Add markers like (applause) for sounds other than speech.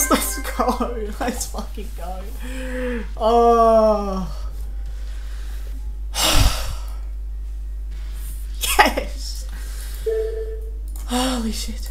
Yes, let's go. (laughs) Let's fucking go. Oh. (sighs) yes. Holy shit.